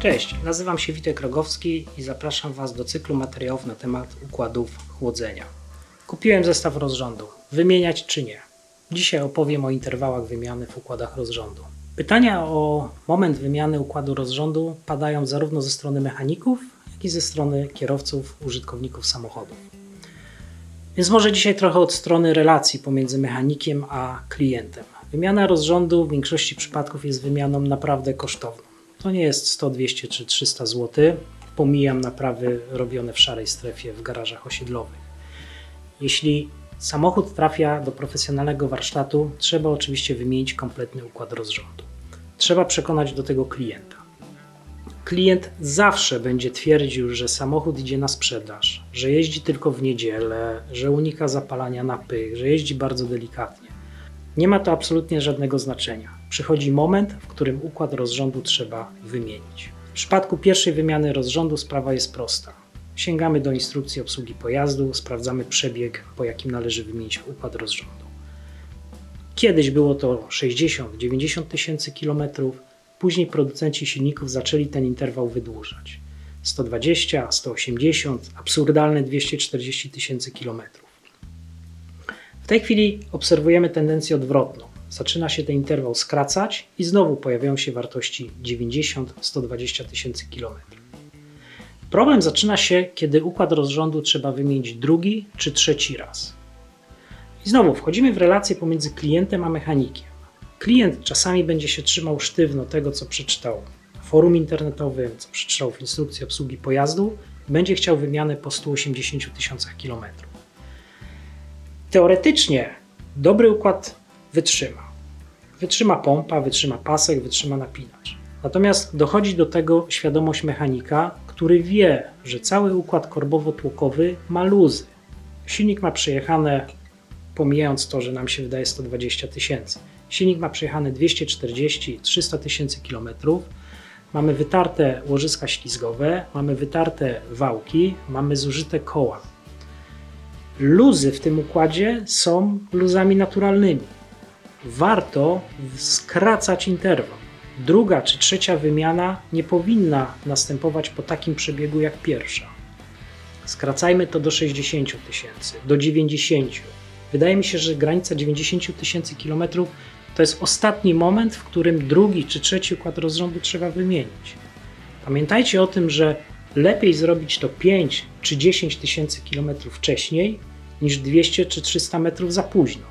Cześć, nazywam się Witek Rogowski i zapraszam Was do cyklu materiałów na temat układów chłodzenia. Kupiłem zestaw rozrządu. Wymieniać czy nie? Dzisiaj opowiem o interwałach wymiany w układach rozrządu. Pytania o moment wymiany układu rozrządu padają zarówno ze strony mechaników, jak i ze strony kierowców, użytkowników samochodów. Więc może dzisiaj trochę od strony relacji pomiędzy mechanikiem a klientem. Wymiana rozrządu w większości przypadków jest wymianą naprawdę kosztowną. To nie jest 100, 200 czy 300 zł. Pomijam naprawy robione w szarej strefie w garażach osiedlowych. Jeśli samochód trafia do profesjonalnego warsztatu, trzeba oczywiście wymienić kompletny układ rozrządu. Trzeba przekonać do tego klienta. Klient zawsze będzie twierdził, że samochód idzie na sprzedaż, że jeździ tylko w niedzielę, że unika zapalania na pych, że jeździ bardzo delikatnie. Nie ma to absolutnie żadnego znaczenia. Przychodzi moment, w którym układ rozrządu trzeba wymienić. W przypadku pierwszej wymiany rozrządu sprawa jest prosta. Sięgamy do instrukcji obsługi pojazdu, sprawdzamy przebieg, po jakim należy wymienić układ rozrządu. Kiedyś było to 60-90 tysięcy kilometrów, później producenci silników zaczęli ten interwał wydłużać. 120, 180, absurdalne 240 tysięcy kilometrów. W tej chwili obserwujemy tendencję odwrotną. Zaczyna się ten interwał skracać i znowu pojawiają się wartości 90-120 tysięcy kilometrów. Problem zaczyna się, kiedy układ rozrządu trzeba wymienić drugi czy trzeci raz. I znowu wchodzimy w relację pomiędzy klientem a mechanikiem. Klient czasami będzie się trzymał sztywno tego, co przeczytał w forum internetowym, co przeczytał w instrukcji obsługi pojazdu, będzie chciał wymianę po 180 tysiącach kilometrów. Teoretycznie dobry układ wytrzyma. Wytrzyma pompa, wytrzyma pasek, wytrzyma napinacz. Natomiast dochodzi do tego świadomość mechanika, który wie, że cały układ korbowo-tłokowy ma luzy. Silnik ma przejechane, pomijając to, że nam się wydaje 120 tysięcy. Silnik ma przejechane 240-300 tysięcy kilometrów. Mamy wytarte łożyska ślizgowe, mamy wytarte wałki, mamy zużyte koła. Luzy w tym układzie są luzami naturalnymi. Warto skracać interwał. Druga czy trzecia wymiana nie powinna następować po takim przebiegu jak pierwsza. Skracajmy to do 60 tysięcy, do 90. Wydaje mi się, że granica 90 tysięcy kilometrów to jest ostatni moment, w którym drugi czy trzeci układ rozrządu trzeba wymienić. Pamiętajcie o tym, że lepiej zrobić to 5 czy 10 tysięcy kilometrów wcześniej niż 200 czy 300 metrów za późno.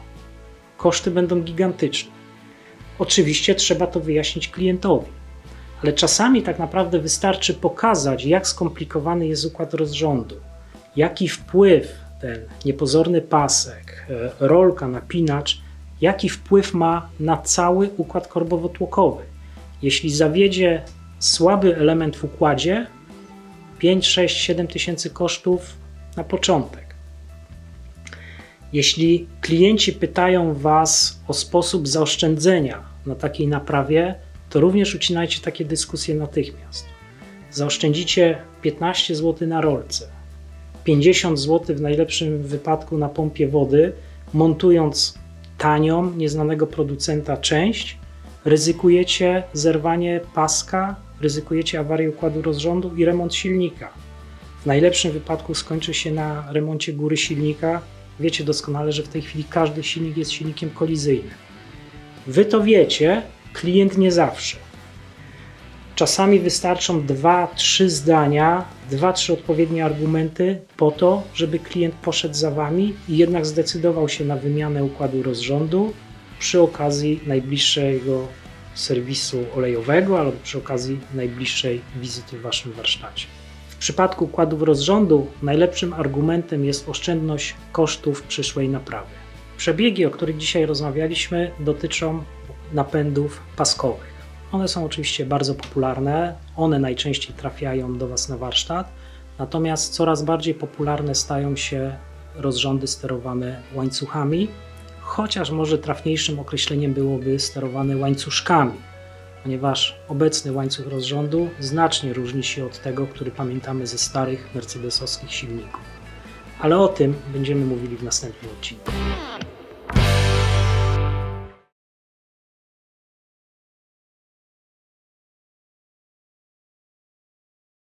Koszty będą gigantyczne. Oczywiście trzeba to wyjaśnić klientowi, ale czasami tak naprawdę wystarczy pokazać, jak skomplikowany jest układ rozrządu, jaki wpływ ten niepozorny pasek, e, rolka, napinacz, jaki wpływ ma na cały układ korbowo-tłokowy. Jeśli zawiedzie słaby element w układzie, 5, 6, 7 tysięcy kosztów na początek. Jeśli klienci pytają Was o sposób zaoszczędzenia na takiej naprawie, to również ucinajcie takie dyskusje natychmiast. Zaoszczędzicie 15 zł na rolce, 50 zł w najlepszym wypadku na pompie wody, montując tanią, nieznanego producenta część, ryzykujecie zerwanie paska, ryzykujecie awarię układu rozrządu i remont silnika. W najlepszym wypadku skończy się na remoncie góry silnika. Wiecie doskonale, że w tej chwili każdy silnik jest silnikiem kolizyjnym. Wy to wiecie, klient nie zawsze. Czasami wystarczą dwa, trzy zdania, dwa, trzy odpowiednie argumenty po to, żeby klient poszedł za wami i jednak zdecydował się na wymianę układu rozrządu przy okazji najbliższego serwisu olejowego albo przy okazji najbliższej wizyty w waszym warsztacie. W przypadku układów rozrządu najlepszym argumentem jest oszczędność kosztów przyszłej naprawy. Przebiegi, o których dzisiaj rozmawialiśmy, dotyczą napędów paskowych. One są oczywiście bardzo popularne, one najczęściej trafiają do Was na warsztat, natomiast coraz bardziej popularne stają się rozrządy sterowane łańcuchami, chociaż może trafniejszym określeniem byłoby sterowane łańcuszkami, ponieważ obecny łańcuch rozrządu znacznie różni się od tego, który pamiętamy ze starych mercedesowskich silników. Ale o tym będziemy mówili w następnym odcinku.